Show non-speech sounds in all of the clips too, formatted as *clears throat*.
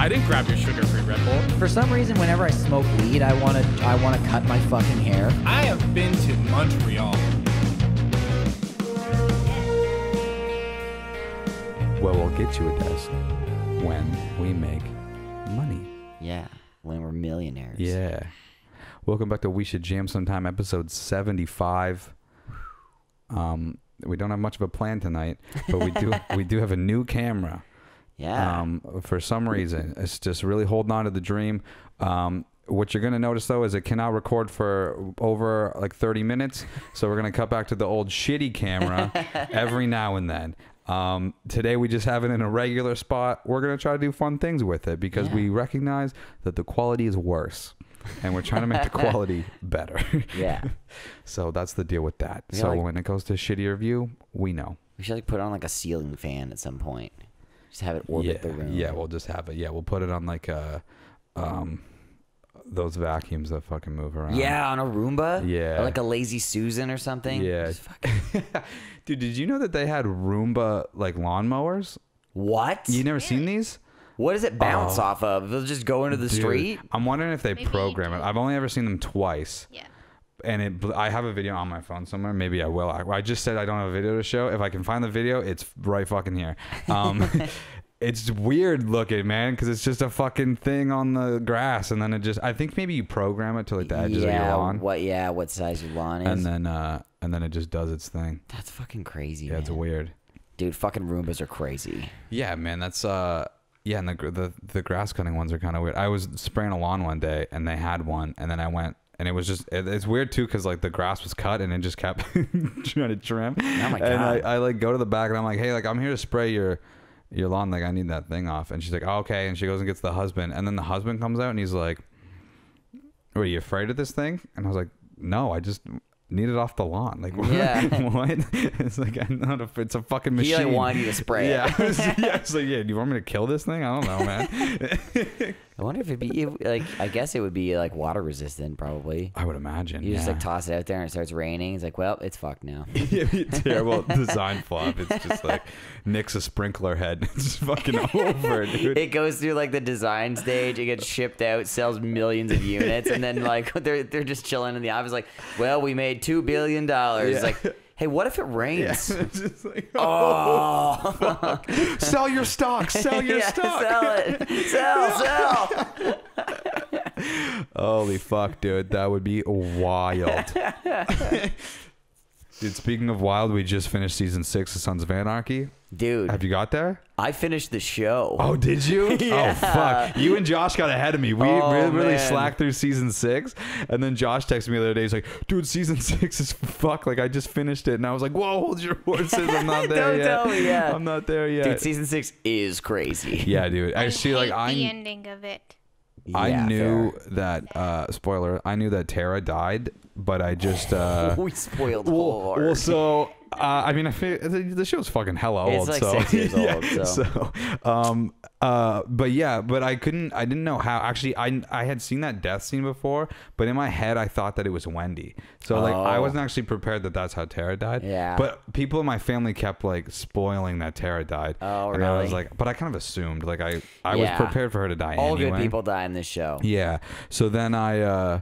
I didn't grab your sugar-free Red Bull. For some reason, whenever I smoke weed, I want to I want to cut my fucking hair. I have been to Montreal. Well, we'll get you a desk when we make money. Yeah, when we're millionaires. Yeah. Welcome back to We Should Jam Sometime, episode 75. Um, we don't have much of a plan tonight, but we do *laughs* we do have a new camera. Yeah. Um, for some reason, it's just really holding on to the dream. Um, what you're gonna notice though is it cannot record for over like 30 minutes, so we're gonna cut back to the old shitty camera *laughs* every now and then. Um, today we just have it in a regular spot. We're gonna try to do fun things with it because Yeah. we recognize that the quality is worse, and we're trying to make the *laughs* quality better. yeah. *laughs* so that's the deal with that. Yeah, so like- when it goes to shittier view, we know. We should like put on like a ceiling fan at some point. Just have it orbit yeah, the room. Yeah, we'll just have it. Yeah, we'll put it on like uh um those vacuums that fucking move around. Yeah, on a Roomba. Yeah. Or like a lazy Susan or something. Yeah. Just fucking- *laughs* Dude, did you know that they had Roomba like lawnmowers? What? You never seen these? what does it bounce Oh. off of? They'll just go into the Dude, street. I'm wondering if they Maybe program it. I've only ever seen them twice. Yeah. And it bl- I have a video on my phone somewhere. Maybe I will. I, I just said I don't have a video to show. If I can find the video, it's right fucking here. Um, *laughs* *laughs* it's weird looking, man, because it's just a fucking thing on the grass, and then it just. I think maybe you program it to like the edges of your lawn, What? Yeah. What size your lawn is? and then uh, and then it just does its thing. That's fucking crazy. Yeah, it's weird. Dude, fucking Roombas are crazy. Yeah, man, that's uh yeah, and the the the grass cutting ones are kind of weird. I was spraying a lawn one day and they had one and then I went and it was just it, it's weird too cuz like the grass was cut and it just kept *laughs* trying to trim. Oh my god! And I, I like go to the back and I'm like, "Hey, like I'm here to spray your your lawn like I need that thing off." And she's like, oh, "Okay." And she goes and gets the husband and then the husband comes out and he's like, What "Are you afraid of this thing?" And I was like, "No, I just need it off the lawn. Like, *laughs* what? Yeah. what? It's like I'm not a, it's a fucking He machine. like wanted you to spray Yeah, it. I was, yeah, it's like, yeah. Do you want me to kill this thing? I don't know, man. *laughs* I wonder if it'd be it, like. I guess it would be like water resistant, probably. I would imagine. You yeah. just like toss it out there and it starts raining. It's like, well, it's fucked now. *laughs* yeah, it'd be a terrible design flop. It's just like nicks a sprinkler head. *laughs* It's just fucking *laughs* over, dude. it goes through like the design stage. It gets shipped out, sells millions of units, and then like they're they're just chilling in the office. Like, well, we made two billion dollars. Yeah. Like, hey, what if it rains? *laughs* It's just like, *laughs* Oh, *laughs* sell your stock. Sell your yeah, stock. sell it, sell, sell. Holy fuck, dude. That would be wild. Dude, speaking of wild, we just finished season six of Sons of Anarchy. Dude, Have you got there? I finished the show. Oh, did you? *laughs* Yeah. Oh, fuck. You and Josh got ahead of me. We Oh, really, really man. slacked through season six. And then Josh texted me the other day. He's like, dude, season *laughs* six is fuck. Like, I just finished it. And I was like, whoa, hold your horses. I'm not *laughs* there Don't yet. tell me, yeah. I'm not there yet. Dude, season six is crazy. yeah, dude. I, see, like, hate I. the ending of it. I Yeah, knew fair. that uh spoiler, I knew that Tara died, but I just uh *laughs* we spoiled well, hard. well so uh, I mean, I feel the, the show's fucking hella It's old. like so six years *laughs* yeah, old, so. so, um, uh, but yeah, but I couldn't, I didn't know how. Actually, I I had seen that death scene before, but in my head, I thought that it was Wendy. So like, I Oh. wasn't actually prepared that that's how Tara died. Yeah. But people in my family kept like spoiling that Tara died. Oh, and I was like, but I kind of assumed, like, I I Yeah. was prepared for her to die. All anyway. good people die in this show. Yeah. So then I uh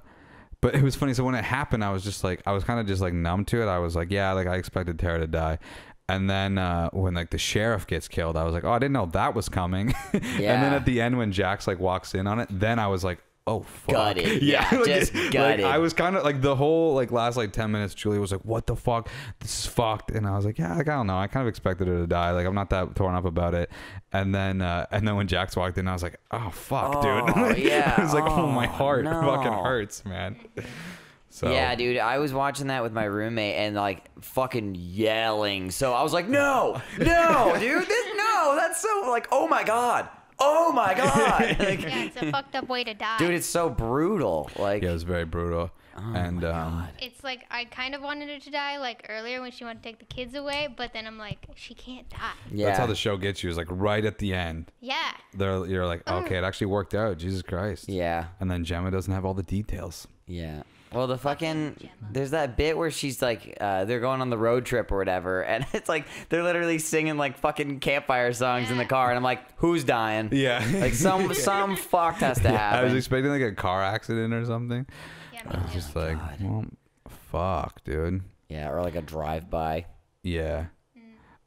but it was funny. So when it happened, I was just like I was kind of just like numb to it. I was like, yeah, like I expected Tara to die. And then uh, when like the sheriff gets killed, I was like, oh, I didn't know that was coming. Yeah. *laughs* and then at the end when Jax like walks in on it, then I was like, oh fuck. Gutted. *laughs* Yeah, like, just like, gutted. I was kind of like the whole like last like ten minutes. Julie was like, what the fuck? This is fucked. And I was like, yeah, like I don't know. I kind of expected her to die. Like I'm not that torn up about it. And then uh, and then when Jax walked in, I was like, oh fuck, dude. Oh, *laughs* yeah. I was like, oh, my Oh, heart no. fucking hurts, man. *laughs* So Yeah, dude, I was watching that with my roommate and like fucking yelling. So I was like, "No, no, dude, this, no, that's so like, oh my god, oh my *laughs* god, like, Yeah, it's a fucked up way to die. dude, it's so brutal. Like, Yeah, it was very brutal. oh and my um, God. It's like I kind of wanted her to die like earlier when she wanted to take the kids away, but then I'm like, she can't die. yeah, that's how the show gets you. Is like right at the end. Yeah. They're, you're like, okay, it actually worked out. Jesus Christ. yeah, And then Gemma doesn't have all the details. yeah. Well, the fucking there's that bit where she's like, uh, they're going on the road trip or whatever, *laughs* and it's like they're literally singing like fucking campfire songs in the car, and I'm like, who's dying? Yeah. Like some *laughs* some fucked has to I happen. was expecting like a car accident or something. Yeah, I was too. just like, God. well, fuck, dude. yeah, or like a drive by. Yeah.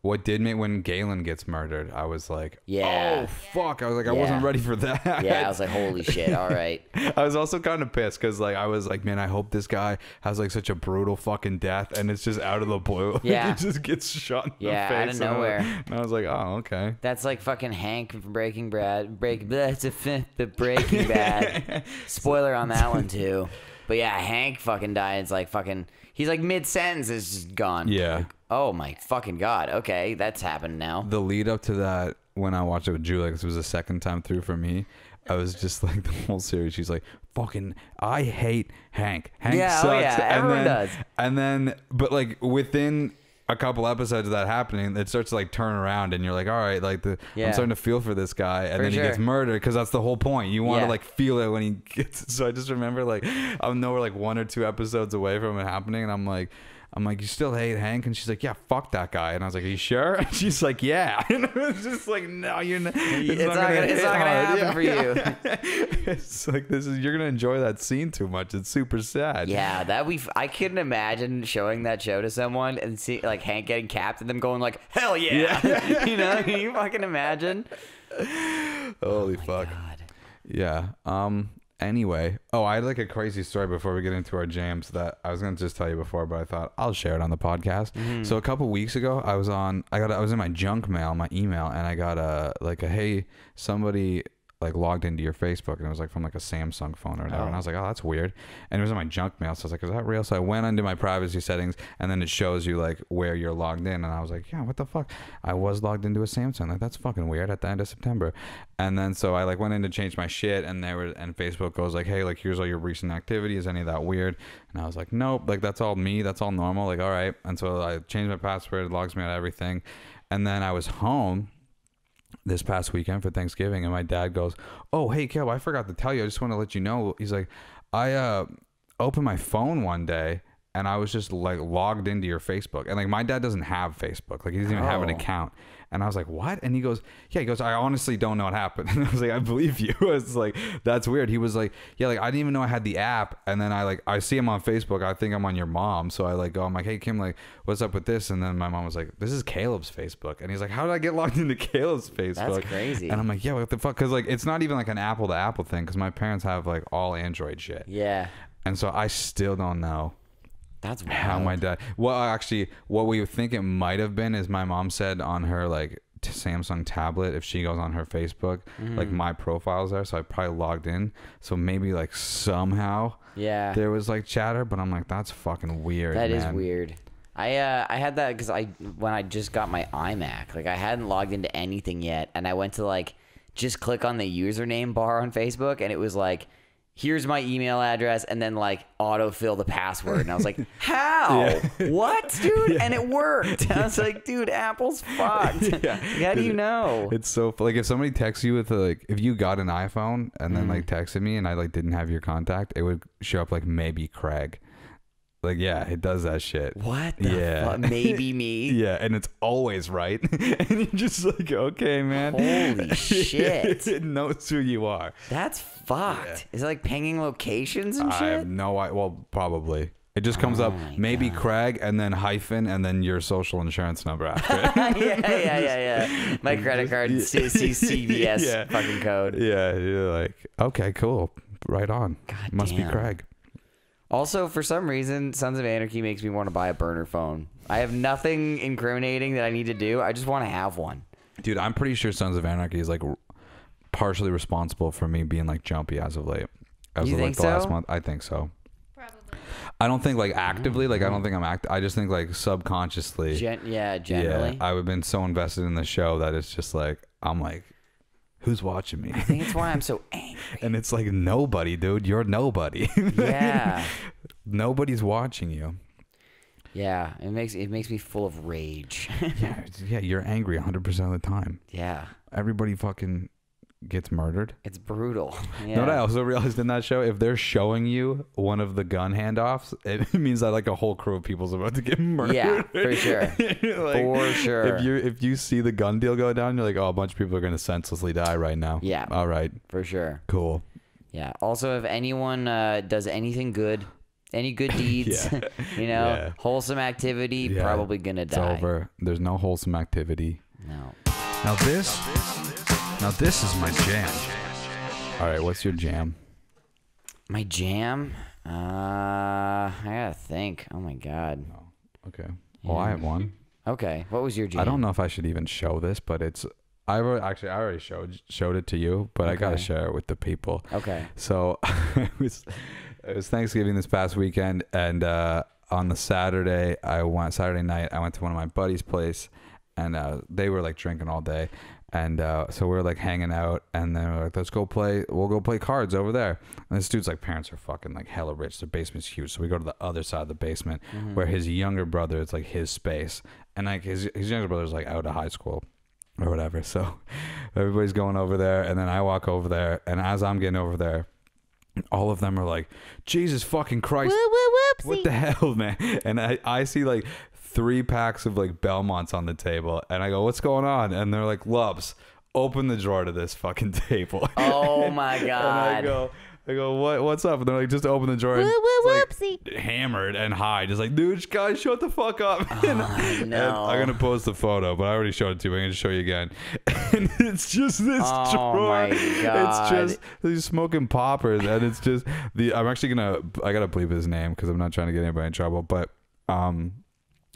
What did me when Galen gets murdered? I was like, Yeah. oh fuck! I was like, I Yeah. wasn't ready for that. Yeah, I was like, holy shit! All right. *laughs* I was also kind of pissed because like I was like, man, I hope this guy has like such a brutal fucking death, and it's just out of the blue. *laughs* Yeah. he just gets shot in Yeah, the out face of and I- nowhere. *laughs* And I was like, oh okay. That's like fucking Hank from Breaking Bad. Break that's a fifth the Breaking Bad. Spoiler on that one too. But yeah, Hank fucking died. It's like fucking. He's like mid sentence is just gone. Yeah. Like, oh my fucking god. Okay, that's happened now. The lead up to that, when I watched it with Julia, 'cause it was the second time through for me. I was just *laughs* like the whole series. She's like, "Fucking, I hate Hank. Hank Yeah, oh sucks." yeah, and everyone then, does. And then, but like within a couple episodes of that happening, it starts to like turn around, and you're like, "All right, like the Yeah. I'm starting to feel for this guy." And For then he gets murdered because that's the whole point. You want to Yeah. like feel it when he *laughs* gets. So I just remember like I know we're like one or two episodes away from it happening, and I'm like. I'm like, you still hate Hank? And she's like, yeah, fuck that guy. And I was like, are you sure? *laughs* And she's like, yeah. *laughs* And it was just like, no, you're not. It's, It's not gonna- it's hit not gonna hard." *laughs* happen for you. it's like this is you're gonna enjoy that scene too much. It's super sad. Yeah, that we. I couldn't imagine showing that show to someone and see like Hank getting capped and them going like, "Hell yeah!" you know? Can you fucking imagine? Holy fuck. God. Yeah. Um. Anyway, oh, I had like a crazy story before we get into our jams that I was gonna just tell you before, but I thought I'll share it on the podcast. Mm-hmm. So a couple weeks ago, I was on, I got, I was in my junk mail, my email, and I got a like a hey, somebody like logged into your Facebook, and it was like from like a Samsung phone or whatever, and I oh. was like, oh, that's weird, and it was in my junk mail, so I was like, is that real? So I went into my privacy settings, and then it shows you like where you're logged in, and I was like, yeah, what the fuck? I was logged into a Samsung, like that's fucking weird at the end of September, and then so I like went in to change my shit, and they were, and Facebook goes like, hey, like here's all your recent activity, is any of that weird? And I was like, nope, like that's all me, that's all normal, like all right, and so I changed my password, logs me out of everything, and then I was home this past weekend for Thanksgiving, and my dad goes, "Oh, hey, Kev, I forgot to tell you. I just want to let you know." He's like, "I uh, opened my phone one day." And I was just like logged into your Facebook, and like my dad doesn't have Facebook, like he doesn't even have an Oh. account. And I was like, "What?" And he goes, "Yeah." He goes, "I honestly don't know what happened." *laughs* And I was like, "I believe you." *laughs* I was like, "That's weird." He was like, "Yeah, like I didn't even know I had the app." And then I like I see him on Facebook. I think I'm on your mom, so I like go. I'm like, "Hey Kim, like what's up with this?" And then my mom was like, "This is Caleb's Facebook," and he's like, "How did I get logged into Caleb's Facebook?" That's crazy. And I'm like, "Yeah, what the fuck?" Because like it's not even like an Apple to Apple thing. Because my parents have like all Android shit, Yeah, and so I still don't know that's *laughs* how my dad. Well, actually, what we think it might have been is my mom said on her like t- Samsung tablet, if she goes on her Facebook, like Mm. my profile's there, so I probably logged in. So maybe like somehow Yeah, there was like chatter, but I'm like, that's fucking weird. that is man. weird. I uh I had that because I when I just got my iMac, like I hadn't logged into anything yet, and I went to like just click on the username bar on Facebook, and it was like. Here's my email address, and then like autofill the password. And I was like, *laughs* "How? What, *laughs* dude?" And it worked. I was like, "Dude, Apple's *laughs* fucked. Yeah. How do you know?" It's so like if somebody texts you with a, like if you got an iPhone and then Mm. like texted me and I like didn't have your contact, it would show up like maybe Craig. Like yeah, it does that shit. What? The Yeah. fuck? Maybe me. *laughs* Yeah, and it's always right. *laughs* and you're just like, okay, man. Holy *laughs* shit. it knows who you are. That's fucked. Is it like pinging locations and I shit? I have no idea. Well, probably. It just comes up Oh my maybe God. Craig and then hyphen and then your social insurance number after it. yeah, yeah, yeah, yeah. My credit card C- C- CVS Yeah. fucking code. yeah, you're like, okay, cool. Right on. God Must damn. be Craig. Also, for some reason, Sons of Anarchy makes me want to buy a burner phone. I have nothing incriminating that I need to do. I just want to have one. Dude, I'm pretty sure Sons of Anarchy is like partially responsible for me being like jumpy as of late. As You of think like the last so? month. I think so. Probably. I don't think like actively, like I don't mm-hmm. think I'm act I just think like subconsciously. Gen- yeah, generally. Yeah, I've been so invested in the show that it's just like I'm like, who's watching me? I think it's why I'm so *laughs* angry. and it's like nobody, dude. You're nobody. *laughs* Yeah. Nobody's watching you. Yeah, it makes it makes me full of rage. *laughs* Yeah, yeah. You're angry 100 percent of the time. yeah. Everybody fucking gets murdered. It's brutal. *laughs* Yeah. You know what I also realized in that show? If they're showing you one of the gun handoffs, it *laughs* means that like a whole crew of people's about to get murdered. Yeah, for sure. *laughs* Like, For sure. If you if you see the gun deal go down, you're like, oh, a bunch of people are gonna senselessly die right now. Yeah. All right. For sure. Cool. Yeah. Also, if anyone uh, does anything good, any good deeds, Yeah. you know, Yeah. wholesome activity, Yeah. probably gonna die. It's over. There's no wholesome activity. No. Now this, now this is my jam. All right, what's your jam? My jam. Uh, I gotta think. Oh my god. Okay. Well, I have one. Okay. What was your jam? I don't know if I should even show this, but it's. I already, actually I already showed showed it to you, but I gotta share it with the people. Okay. So *laughs* it was it was Thanksgiving this past weekend, and uh, on the Saturday I went Saturday night I went to one of my buddies' place, and uh, they were like drinking all day, and uh, so we are like hanging out, and then we're like, let's go play. We'll go play cards over there. And this dude's like parents are fucking like hella rich. Their basement's huge, so we go to the other side of the basement where his younger brother it's like his space, and like his his younger brother's like out of high school or whatever. *laughs* So everybody's going over there, and then I walk over there, and as I'm getting over there, all of them are like, "Jesus fucking Christ, Woo woo whoopsie. what the *laughs* hell, man?" And I I see like three packs of like Belmonts on the table, and I go, "What's going on?" And they're like, "Lubs, open the drawer to this fucking *laughs* table." Oh my *laughs* And I god. go, I go, what? What's up? And they're like, just open the drawer. Woo woo it's, like, whoopsie. hammered and high, just like, dude, guys, shut the fuck up. *laughs* and, and no. I'm gonna post the photo, but I already showed it to you. I'm gonna show you again. And it's just this Oh drawer. my It's just these smoking poppers, and it's just the. I'm actually gonna. I gotta bleep his name because I'm not trying to get anybody in trouble, but um,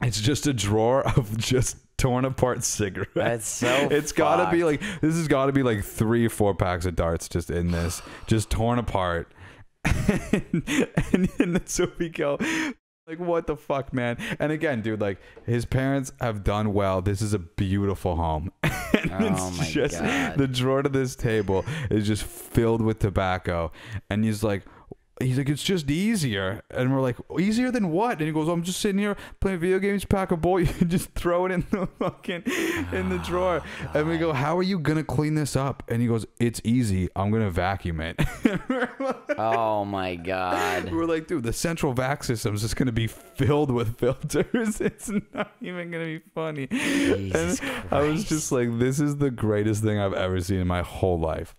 it's just a drawer *laughs* of just torn apart cigarettes. That's so It's gotta be like this has got to be like three, four packs of darts just in this, *sighs* just torn apart. and, *laughs* and, and then so we go, like, what the fuck, man? And again, dude, like his parents have done well. This is a beautiful home. *laughs* and Oh it's my just God. the drawer to this table is just filled with tobacco. And he's like, He's like, it's just easier, and we're like, easier than what? And he goes, I'm just sitting here playing video games, pack a bowl, *laughs* you can just throw it in the *laughs* fucking in the drawer. And we go, how are you gonna clean this up? And he goes, it's easy. I'm gonna vacuum it. *laughs* Oh my god. we're like, dude, the central vac system is just gonna be filled with filters. It's not even gonna be funny. Jesus and I was just like, this is the greatest thing I've ever seen in my whole life.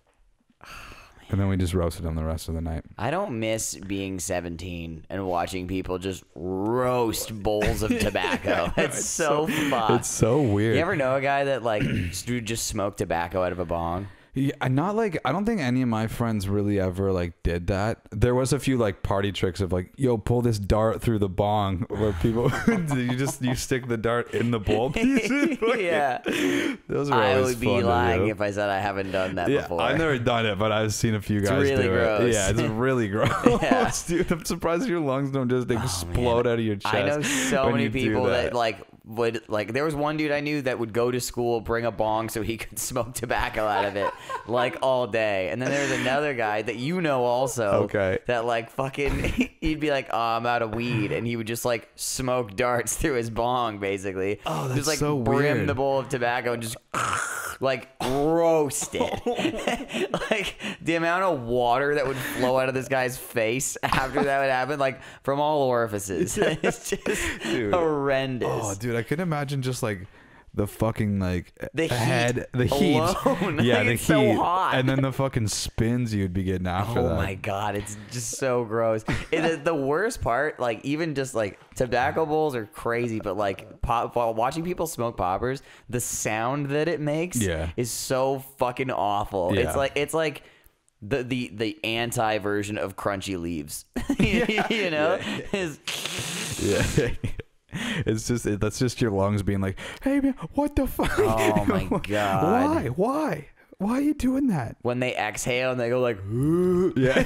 And then we just roasted him the rest of the night. I don't miss being 17 and watching people just roast bowls of *laughs* tobacco. it's, so, fucked. It's so weird. you ever know a guy that like *clears throat* dude just smoked tobacco out of a bong? Yeah, not like I don't think any of my friends really ever like did that. There was a few like party tricks of like, yo, pull this dart through the bong, where people *laughs* you just you stick the dart in the bowl. *laughs* *laughs* yeah. those are I would be lying if I said I haven't done that Yeah, before. I've never done it, but I've seen a few guys really do gross. it. Yeah, it's really gross. Yeah. Dude, I'm surprised your lungs don't just oh, explode out of your chest. I know so many people that. like would like there was one dude I knew that would go to school, bring a bong so he *laughs* could smoke tobacco out of it *laughs* like all day. And then there was another guy that you know also Okay. that like fucking *laughs* he'd be like, "Oh, I'm out of weed." And he would just like smoke darts through his bong basically. Oh, that's just like so brim weird. the bowl of tobacco and just like roast it. Oh. like the amount of water that would flow out of this guy's face after that would happen, like from all orifices. it's just Dude. horrendous. Oh, dude, I couldn't imagine just like the fucking like The heat head, the heat, alone. *laughs* yeah, *laughs* the it's so heat, hot. and then the fucking spins you'd be getting after Oh that. my god, it's just so gross. It is the worst part, like even just like tobacco bowls are crazy, but like pop, while watching people smoke poppers, the sound that it makes Yeah. is so fucking awful. Yeah. It's like it's like the the the anti version of crunchy leaves. *laughs* you know? Is- Yeah. *laughs* It's just it, that's just your lungs being like, "Hey man, what the fuck? Oh *laughs* my God. Why? Why? Why are you doing that?" when they exhale and they go like *laughs* Yeah.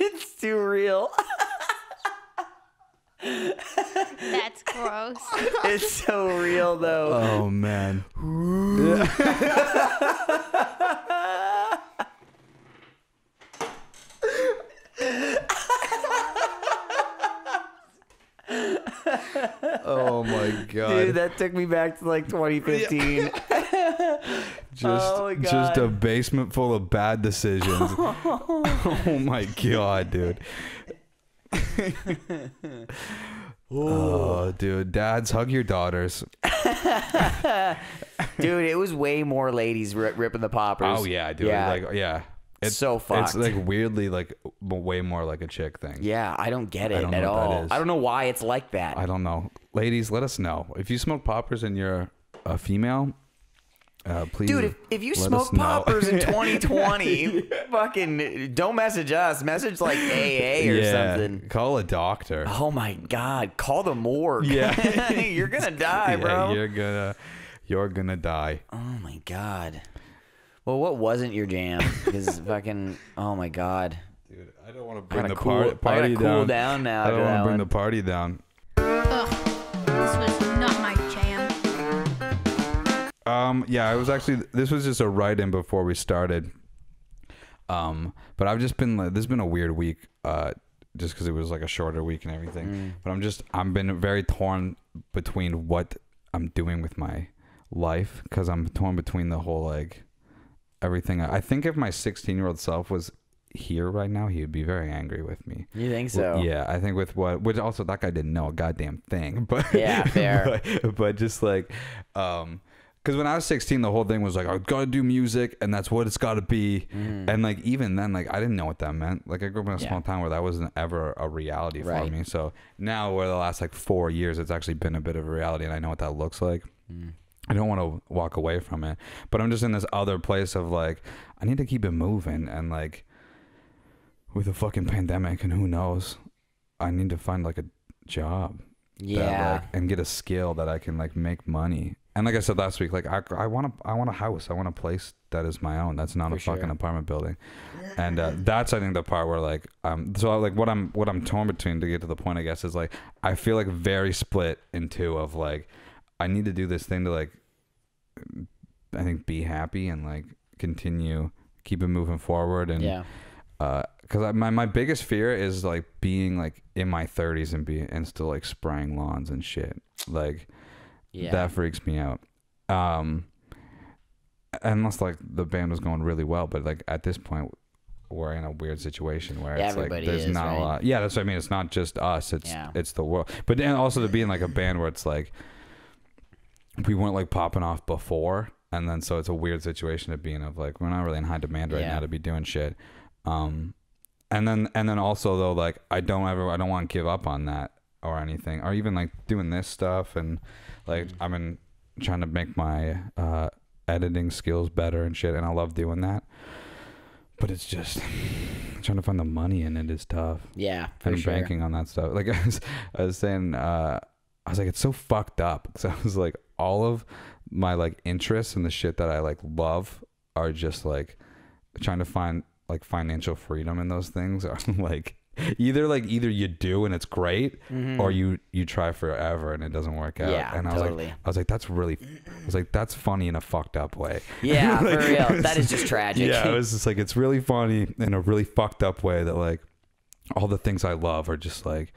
it's too real. That's gross. It's so real though. oh man. Oh my god. Dude, that took me back to like 2015. *laughs* just Oh just a basement full of bad decisions. *laughs* oh my god, dude. oh, dude, dads hug your daughters. *laughs* Dude, it was way more ladies ri- ripping the poppers. Oh yeah, dude. Yeah. Like yeah. It's so fucked. It's like weirdly like way more like a chick thing. yeah, I don't get I it don't at all. I don't know why it's like that. I don't know. Ladies, let us know. If you smoke poppers and you're a female, uh, please. Dude, if, if you smoke poppers in *laughs* 2020, *laughs* fucking don't message us. Message like AA or yeah, something. Call a doctor. Oh my god, call the morgue. Yeah. *laughs* You're gonna die, Yeah, bro. you're gonna, you're gonna die. Oh my god. Well, what wasn't your jam? Because *laughs* fucking, oh my god. Dude, I don't want to bring the cool, par- party gotta cool down. down now. I don't want to bring one. the party down. Ugh, this was not my jam. Um, yeah, I was actually. This was just a write-in before we started. Um, but I've just been. like This has been a weird week. Uh, just because it was like a shorter week and everything. Mm. But I'm just. I'm been very torn between what I'm doing with my life because I'm torn between the whole like everything. I think if my 16 year old self was here right now, he would be very angry with me. You think so? Yeah, I think with what, which also that guy didn't know a goddamn thing, *laughs* but Yeah, *laughs* fair. but, but just like, um, because when I was 16, the whole thing was like, I gotta do music, and that's what it's gotta be. And like even then, like I didn't know what that meant. Like I grew up in a. Yeah. small town where that wasn't ever a reality for Right. me. So now, over the last like four years, it's actually been a bit of a reality, and I know what that looks like. Mm. I don't want to walk away from it, but I'm just in this other place of like, I need to keep it moving, and like, with a fucking pandemic, and who knows, I need to find like a job, Yeah. like, and get a skill that I can like make money. And like I said last week, like I, I want a, I want a house, I want a place that is my own. That's not For a fucking apartment building, and uh, that's I think the part where like um so like what I'm what I'm torn between to get to the point I guess is like I feel like very split in two of like I need to do this thing to like I think be happy and like continue keep it moving forward and yeah. because I my, my biggest fear is like being like in my 30s and be and still like spraying lawns and shit like Yeah. that freaks me out um unless like the band was going really well but like at this point we're in a weird situation where it's like there's is, not right? a lot yeah that's what i mean it's not just us it's Yeah. it's the world but then also to be in like a band where it's like we weren't like popping off before and then so it's a weird situation of being of like we're not really in high demand right Yeah. now to be doing shit um and then and then also though like i don't ever i don't want to give up on that or anything or even like doing this stuff and like Mm. i've been trying to make my uh editing skills better and shit and i love doing that but it's just *sighs* trying to find the money in it is tough Yeah. For and sure. banking on that stuff. Like *laughs* I was, I was saying, uh, I was like, it's so fucked up. *laughs* Because I was like, all of my like interests and the shit that I like love are just like trying to find like financial freedom in those things *laughs* are like either like either you do and it's great or you you try forever and it doesn't work out. Mm-hmm. Yeah, and I was totally. like, I was like, that's really, I was like, that's funny in a fucked up way. *laughs* Yeah, Like, for real. That is just tragic. Yeah, it was just like it's really funny in a really fucked up way that like all the things I love are just like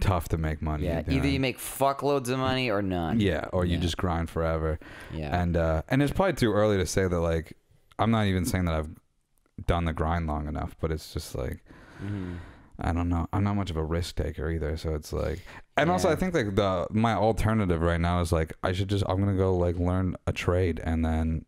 tough to make money. Yeah, either you make fuckloads of money or none. yeah, or you Yeah. just grind forever. Yeah. And uh and it's probably too early to say that like I'm not even saying that I've done the grind long enough, but it's just like Mhm. I don't know. I'm not much of a risk taker either, so it's like and also I think like the my alternative right now is like I should just I'm going to go like learn a trade and then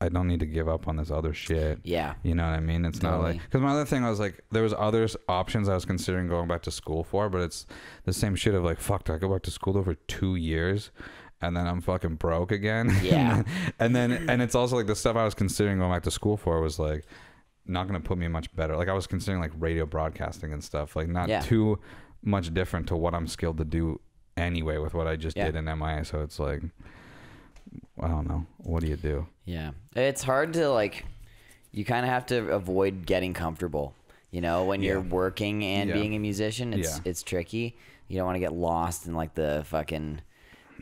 I don't need to give up on this other shit. Yeah. You know what I mean? It's not like because my other thing I was like there was other options I was considering going back to school for, but it's the same shit of like fuck, do I go back to school over two years? And then I'm fucking broke again. *laughs* Yeah. and then and it's also like the stuff I was considering going back to school for was like not gonna put me much better. Like I was considering like radio broadcasting and stuff, like not Yeah. too much different to what I'm skilled to do anyway with what I just Yeah. did in MIA. So it's like I don't know. What do you do? Yeah. It's hard to like you kind of have to avoid getting comfortable. You know, when you're working and Yeah. being a musician, it's Yeah. it's tricky. You don't want to get lost in like the fucking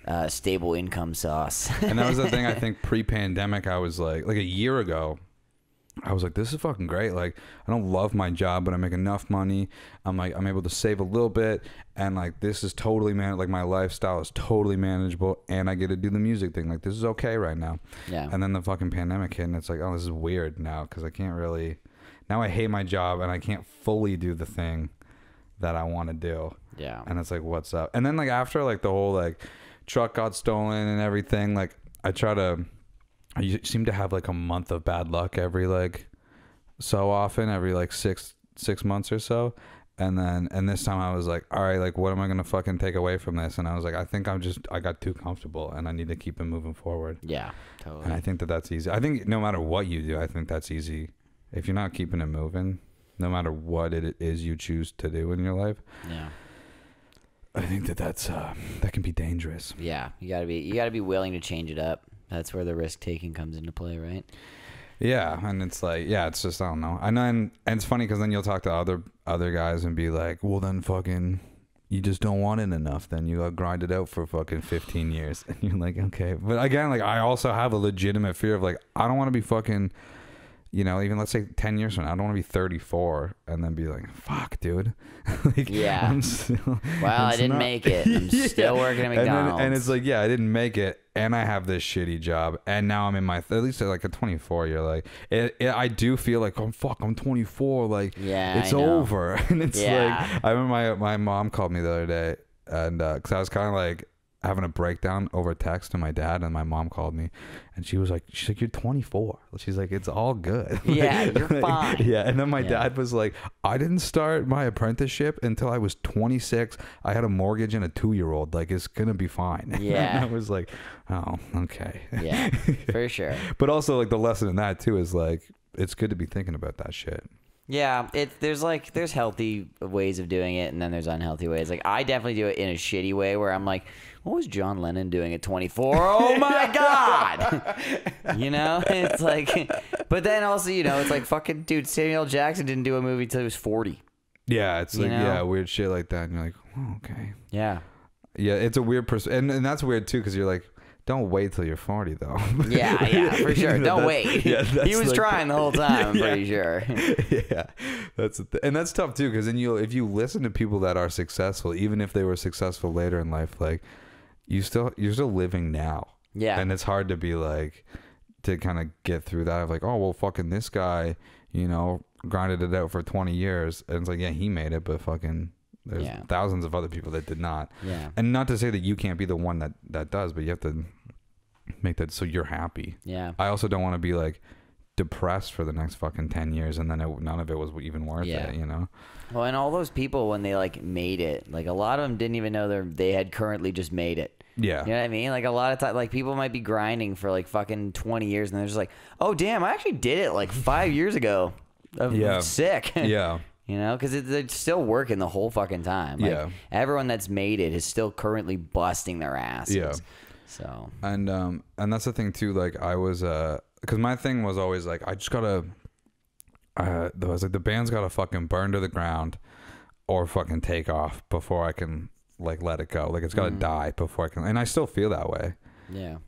uh, stable income sauce. and that was the thing I *laughs* think pre-pandemic I was like like a year ago I was like, this is fucking great. Like, I don't love my job, but I make enough money. I'm like, I'm able to save a little bit, and like, this is totally man. Like, my lifestyle is totally manageable, and I get to do the music thing. Like, this is okay right now. Yeah. And then the fucking pandemic hit, and it's like, oh, this is weird now because I can't really. Now I hate my job, and I can't fully do the thing that I want to do. Yeah. And it's like, what's up? And then like after like the whole like truck got stolen and everything, like I try to. I seem to have like a month of bad luck every like so often, every like six six months or so. And then and this time I was like, all right, like what am I gonna fucking take away from this? And I was like, I think I'm just I got too comfortable, and I need to keep it moving forward. Yeah. Totally. And I think that that's easy. I think no matter what you do, I think that's easy. If you're not keeping it moving, no matter what it is you choose to do in your life, yeah. I think that that's uh, that can be dangerous. Yeah. You gotta be. You gotta be willing to change it up. That's where the risk taking comes into play, right? Yeah, and it's like, yeah, it's just I don't know. And then and it's funny because then you'll talk to other other guys and be like, well, then fucking, you just don't want it enough. Then you got grind it out for fucking fifteen years, *laughs* and you're like, okay. But again, like I also have a legitimate fear of like I don't want to be fucking. You know, even let's say ten years from now, I don't want to be thirty-four and then be like, "Fuck, dude." *laughs* like, Yeah. I'm still, *laughs* Well, I didn't not- make *laughs* it. I'm still working at And, then- and it's like, yeah, I didn't make it, and I have this shitty job, and now I'm in my at least at like a 24. You're like, it, it, I do feel like, oh fuck, I'm 24. Like, Yeah, it's over, and it's Yeah. like, I remember my my mom called me the other day, and uh, because I was kind of like having a breakdown over text to my dad, and my mom called me, and she was like, she's like, you're 24. She's like, it's all good. *laughs* Yeah, you're Like, fine. Yeah, and then my Yeah. dad was like, I didn't start my apprenticeship until I was 26. I had a mortgage and a two year old. Like, it's gonna be fine. *laughs* Yeah. and I was like, oh, okay. yeah, *laughs* for sure. But also, like, the lesson in that too is like, it's good to be thinking about that shit. Yeah, it there's like there's healthy ways of doing it, and then there's unhealthy ways. Like I definitely do it in a shitty way, where I'm like, "What was John Lennon doing at 24? Oh my *laughs* god!" *laughs* you know, *laughs* it's like, but then also, you know, it's like fucking dude. Samuel Jackson didn't do a movie till he was 40. Yeah, it's like, know? yeah, weird shit like that. And you're like, oh, okay. Yeah, Yeah, it's a weird person. And, and that's weird too, because you're like, don't wait till you're 40, though. yeah, *laughs* yeah, for sure. Don't wait. *laughs* yeah, he was like- trying the whole *laughs* time. I'm Yeah. pretty sure. yeah, that's th- and that's tough too because then you if you listen to people that are successful, even if they were successful later in life, like you still you're still living now. Yeah. and it's hard to be like to kind of get through that of like, oh well, fucking this guy, you know, grinded it out for 20 years, and it's like, yeah, he made it, but fucking. There's Yeah. thousands of other people that did not. Yeah. And not to say that you can't be the one that that does, but you have to make that so you're happy. Yeah. I also don't want to be like depressed for the next fucking 10 years and then it, none of it was even worth Yeah. it, you know? Well, and all those people when they like made it, like a lot of them didn't even know they they had currently just made it. Yeah. You know what I mean? Like a lot of time, like people might be grinding for like fucking twenty years, and they're just like, "Oh damn, I actually did it like five years ago." *laughs* I'm Yeah. sick. *laughs* Yeah. you know, because they're still working the whole fucking time. Like, Yeah. Everyone that's made it is still currently busting their asses. Yeah. So And um and that's the thing too like I was uh cuz my thing was always like I just got to uh I was like the band's got to fucking burn to the ground or fucking take off before I can like let it go. Like it's got to Mm. die before I can and I still feel that way. yeah,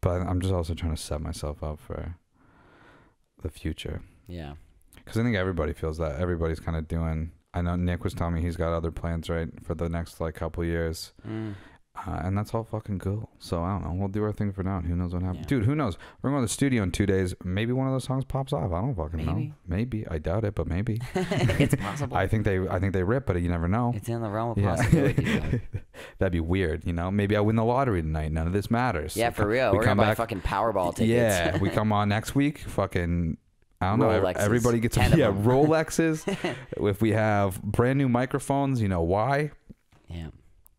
But I'm just also trying to set myself up for the future. yeah, Because I think everybody feels that. Everybody's kind of doing. I know Nick was telling me he's got other plans right for the next like couple years, Mm. Uh, and that's all fucking cool. So I don't know. We'll do our thing for now, and who knows what happens, Yeah. dude? Who knows? We're going to the studio in two days. Maybe one of those songs pops off. I don't fucking know. Maybe. Maybe I doubt it, but maybe. *laughs* it's possible. I think they. I think they rip, but you never know. it's in the realm of Yeah. possibility. *laughs* That'd be weird, you know. Maybe I win the lottery tonight. None of this matters. yeah, for real. We We're come gonna buy back. fucking Powerball *laughs* tickets. Yeah, we come on next week. Fucking, I don't know. Everybody gets 10 of yeah. Rolexes. if we have brand new microphones, you know why? yeah.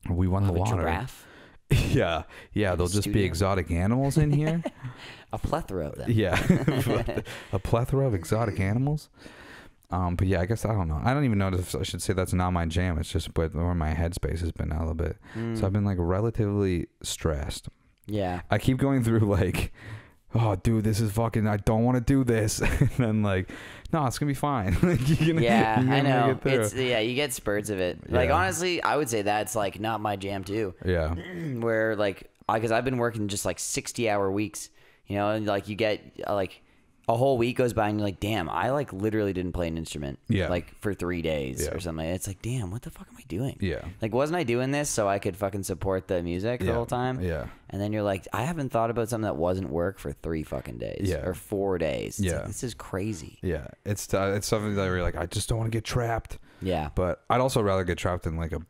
We won the a lottery. giraffe, *laughs* Yeah, yeah. They'll the just be exotic animals in here. *laughs* a plethora of them. yeah, *laughs* a plethora of exotic animals. Um, but yeah, I guess I don't know. I don't even know if I should say that's not my jam. It's just but where my headspace has been a little bit. Mm. So I've been like relatively stressed. Yeah. I keep going through like, oh, dude, this is fucking. I don't want to do this, *laughs* and then like, no, it's gonna be fine. *laughs* like, you're gonna, Yeah, I know. it. It's yeah, you get spurts of it. Like Yeah. honestly, I would say that's like not my jam too. yeah, *clears throat* Where like because I've been working just like sixty hour weeks, you know, and like you get uh, like a whole week goes by and you're like, damn, I like literally didn't play an instrument. Yeah. Like for three days Yeah. or something. It's like, damn, what the fuck am I doing? Yeah. Like, wasn't I doing this so I could fucking support the music the whole time? Yeah. And then you're like, I haven't thought about something that wasn't work for three fucking days. Yeah. Or four days. It's Yeah. like, this is crazy. Yeah, it's uh, it's something that you're like, I just don't want to get trapped. Yeah. But I'd also rather get trapped in like a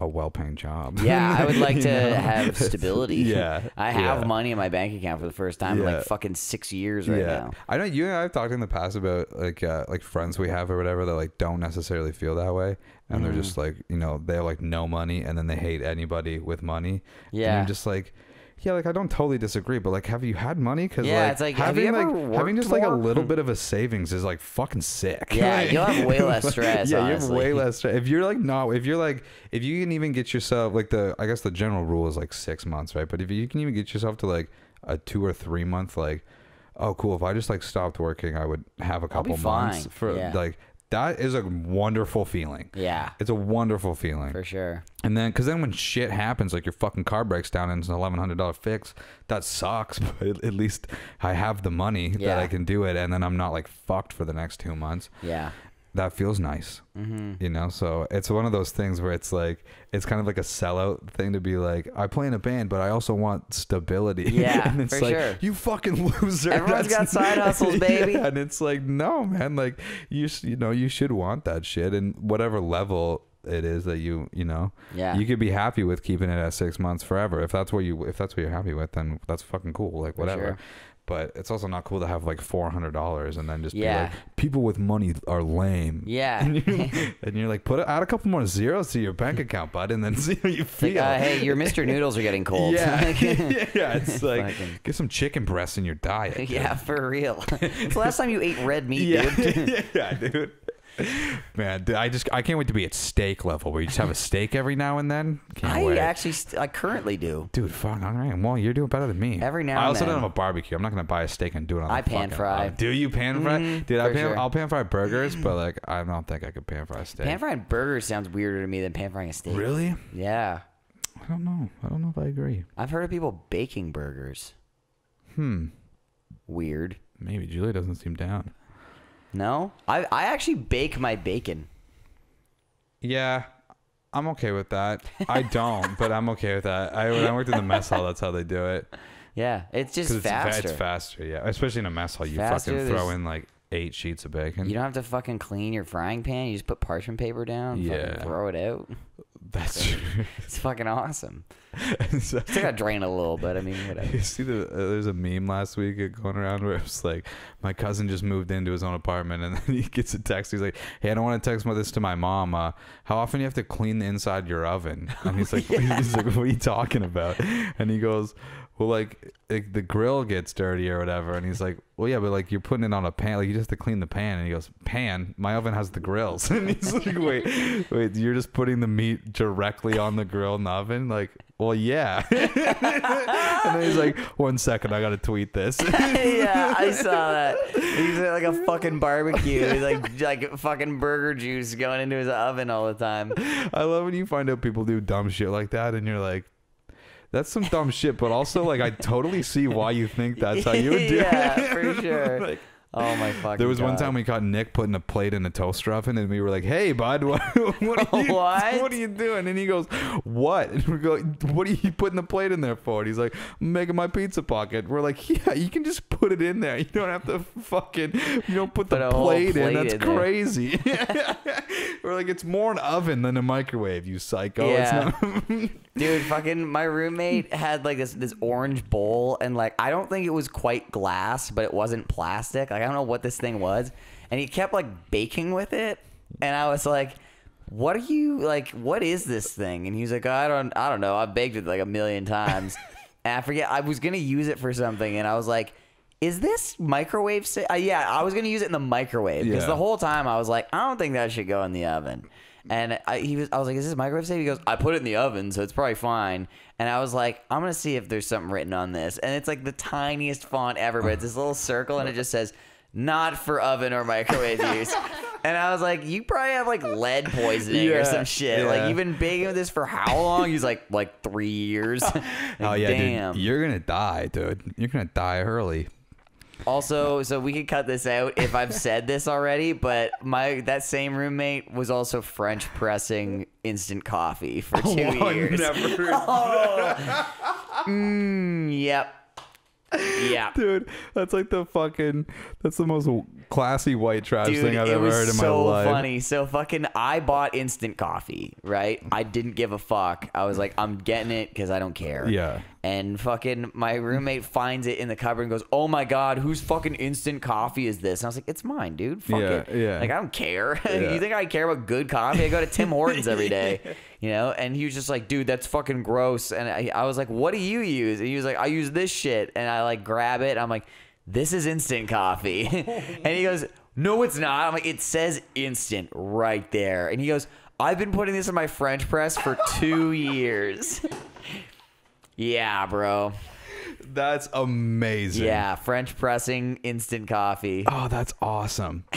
a well-paying job. Yeah, I would like *laughs* to know? have stability. *laughs* Yeah, I have yeah. money in my bank account for the first time in like fucking six years right yeah, now. I know you and I have talked in the past about like uh, like friends we have or whatever that like don't necessarily feel that way, and they're Mm-hmm. just like you know they have like no money and then they hate anybody with money. and Yeah. you're just like. Yeah, like I don't totally disagree, but like, have you had money? Because Yeah, like, it's like, have having like having just like a little bit of a savings is like fucking sick. Yeah, Like- *laughs* you'll have way less stress, yeah, you have way *laughs* less stress. If you're like no, if you're like if you can even get yourself like the I guess the general rule is like six months, right? But if you can even get yourself to like a two or three month, like oh cool, if I just like stopped working, I would have a couple months fine. for Yeah. like that is a wonderful feeling. Yeah, It's a wonderful feeling. for sure. And then, because then when shit happens, like your fucking car breaks down and it's an eleven hundred dollar fix, that sucks. *laughs* But at, at least I have the money that I can do it, and then I'm not like fucked for the next two months. Yeah. That feels nice, Mm-hmm. you know. So it's one of those things where it's like it's kind of like a sellout thing to be like, I play in a band, but I also want stability. *laughs* Yeah, and it's for like sure. you fucking *laughs* loser. Everyone's got side hustles, *laughs* baby. Yeah, and it's like no, man. Like you, you know, you should want that shit, and whatever level it is that you, you know, Yeah. you could be happy with keeping it at six months forever. If that's what you, if that's what you're happy with, then that's fucking cool. Like whatever. sure. But it's also not cool to have like four hundred dollars and then just be like, people with money are lame. Yeah. *laughs* And you're, *laughs* and you're like, put add a couple more zeros to your bank account, bud, and then *laughs* see how you Like, feel. uh, hey, your Mr. Noodles are getting cold. Yeah, yeah, it's like get some chicken breasts in your diet. dude. yeah, for real. it's the last time you ate red meat, yeah, dude. yeah, dude. Man, I just I can't wait to be at steak level where you just have a *laughs* steak every now and then. Can't I wait. actually, st- I currently do. Dude, fuck, all right. Well, you're doing better than me. Every now I and also then. don't have a barbecue. I'm not gonna buy a steak and do it on. I the pan fucking fry. oven. Do you pan fry? Mhm, Dude, I pan, sure. I'll pan fry burgers, but *clears throat* like I don't think I could pan fry a steak. Pan frying burgers sounds weirder to me than pan frying a steak. Really? Yeah. I don't know. I don't know if I agree. I've heard of people baking burgers. Hmm. Weird. Maybe Julia doesn't seem down. No? I, I actually bake my bacon. Yeah, I'm okay with that. I don't, *laughs* but I'm okay with that. I when I worked in the mess hall, that's how they do it. Yeah. It's just it's fa- faster. It's faster, yeah. Especially in a mess hall, you Faster, fucking throw in like eight sheets of bacon. You don't have to fucking clean your frying pan. You just put parchment paper down. Yeah. Throw it out. That's true. *laughs* It's fucking awesome. *laughs* So- Still gotta drain a little, but I mean, whatever. *laughs* You see the uh, there's a meme last week going around where it's like my cousin just moved into his own apartment and then he gets a text. He's like, "Hey, I don't want to text my- this to my mom. Uh, how often do you have to clean the inside your oven?" And he's like, "He's like, what are you talking about?" And he goes, "Well, like, like the grill gets dirty or whatever." And he's like, "Well, yeah, but like you're putting it on a pan. Like you just have to clean the pan." And he goes, "Pan? My oven has the grills." *laughs* And he's like, "Wait, wait, you're just putting the meat directly on the grill in the oven?" Like, well, yeah. *laughs* and then he's like, one second, I gotta tweet this. *laughs* yeah, I saw that. He's at like a fucking barbecue. He's like like fucking burger juice going into his oven all the time. I love when you find out people do dumb shit like that, and you're like, that's some dumb shit. But also, like, I totally see why you think that's how you would do *laughs* yeah, it. for sure. *laughs* Like, oh my *laughs* fucking. there was one time we caught Nick putting a plate in a toaster oven, and we were like, "Hey, bud, *laughs* what, what, are, you, *laughs* What? what are you doing?" And he goes, "What?" And we go, "What are you putting the plate in there for?" And he's like, "I'm making my pizza pocket." We're like, "Yeah, you can just put it in there. You don't have to fucking, you don't put, Put the whole plate, in. That's in crazy." we're like, "It's more an oven than a microwave, you psycho." Yeah. It's not- Dude, fucking my roommate had like this this orange bowl and like I don't think it was quite glass, but it wasn't plastic. Like I don't know what this thing was. And he kept like baking with it. And I was like, What are you like what is this thing? And he was like, I don't I don't know. I've baked it like a million times. *laughs* and I forget I was gonna use it for something and I was like is this microwave? Sa- uh, yeah, I was gonna use it in the microwave because Yeah. the whole time I was like, I don't think that should go in the oven. And I, he was, I was like, "Is this microwave safe?" He goes, "I put it in the oven, so it's probably fine." And I was like, "I'm gonna see if there's something written on this." And it's like the tiniest font ever, but it's this little circle, and it just says, "Not for oven or microwave *laughs* use." And I was like, "You probably have like lead poisoning or some shit. yeah. Like you've been baking with this for how long?" He's like, "Like three years." *laughs* oh yeah, damn. dude, you're gonna die, dude. You're gonna die early. Also, so we could cut this out if I've said this already, but my that same roommate was also French pressing instant coffee for *laughs* two Oh, years. never- Mm, yep. Yep. *laughs* Dude, that's like the fucking. That's the most classy white trash Dude, thing I've ever heard in so my life. So funny. So fucking, I bought instant coffee, right? I didn't give a fuck. I was like, I'm getting it because I don't care. Yeah. And fucking, my roommate finds it in the cupboard and goes, "Oh my god, whose fucking instant coffee is this?" And I was like, "It's mine, dude. Fuck Yeah, it. yeah. Like I don't care. *laughs* Yeah. you think I care about good coffee? I go to Tim *laughs* Hortons every day." You know, and he was just like, dude, that's fucking gross. And I, I was like, what do you use? And he was like, I use this shit. And I like grab it. I'm like, this is instant coffee. *laughs* and he goes, no, it's not. I'm like, it says instant right there. And he goes, I've been putting this in my French press for two *laughs* years. yeah, bro. That's amazing. Yeah, French pressing instant coffee. Oh, that's awesome. *laughs*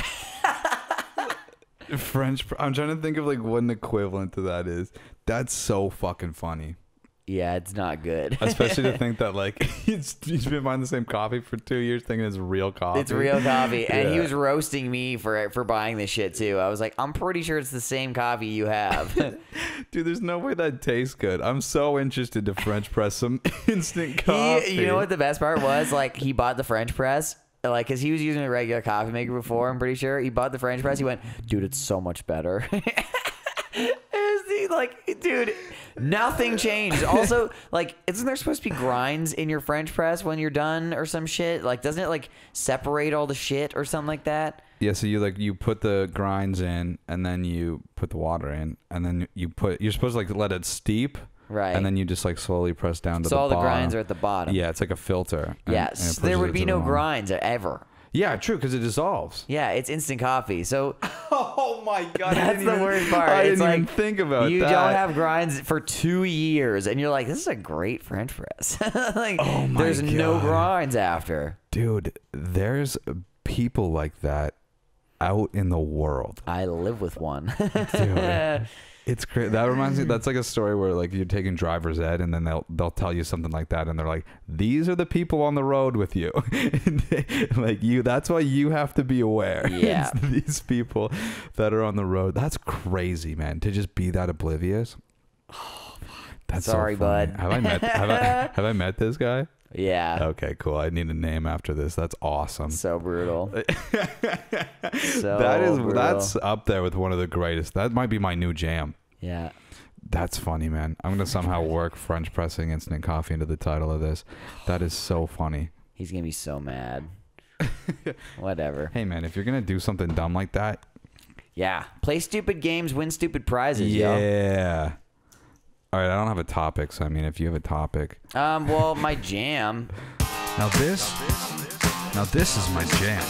French. pr- I'm trying to think of like what an equivalent to that is. That's so fucking funny. Yeah, it's not good. Especially to think that *laughs* like *laughs* he's, he's been buying the same coffee for two years, thinking it's real coffee. It's real coffee, and he was roasting me for for buying this shit too. I was like, I'm pretty sure it's the same coffee you have. *laughs* Dude, there's no way that tastes good. I'm so interested to French press some instant coffee. he, you know what the best part was? Like he bought the French press, like because he was using a regular coffee maker before. I'm pretty sure he bought the French press. He went, dude, it's so much better. It like, dude, nothing *laughs* changed. Also, like, isn't there supposed to be grinds in your French press when you're done or some shit? Like, doesn't it like separate all the shit or something like that? Yeah, so you like you put the grinds in, and then you put the water in, and then you put. You're supposed to like let it steep, Right. And then you just like slowly press down to the bottom. So the all the bottom. grinds are at the bottom. Yeah, it's like a filter. and- Yes, and it there would be to the no bottom. grinds ever. Yeah, true, because it dissolves. Yeah, it's instant coffee. So *laughs* Oh my god, that's the worst *laughs* part. I it's didn't like even think about you that. don't have grinds for two years, and you're like, this is a great French press. *laughs* like, Oh my there's no grinds after. dude. There's people like that out in the world. I live with one. Dude, it's great. That reminds me. That's like a story where like you're taking driver's ed, and then they'll they'll tell you something like that, and they're like, "These are the people on the road with you." *laughs* They- like you, that's why you have to be aware. *laughs* Yeah. These people that are on the road. That's crazy, man. To just be that oblivious. *sighs* Oh, That's Sorry, funny. bud. Have I met have I, *laughs* have I met this guy? Yeah, Okay, cool. I need a name after this. That's awesome. so brutal. *laughs* so that is brutal. that's up there with one of the greatest. That might be my new jam. yeah. That's funny, man. I'm gonna somehow *laughs* work French pressing instant coffee into the title of this. That is so funny. He's gonna be so mad. *laughs* Whatever. Hey, man, if you're gonna do something dumb like that, Yeah, play stupid games, win stupid prizes. Yeah. yo. Yeah. All right, I don't have a topic, so I mean, if you have a topic, Um. Well, my jam. *laughs* now this, now this is my jam.